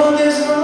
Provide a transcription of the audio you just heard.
Oh, is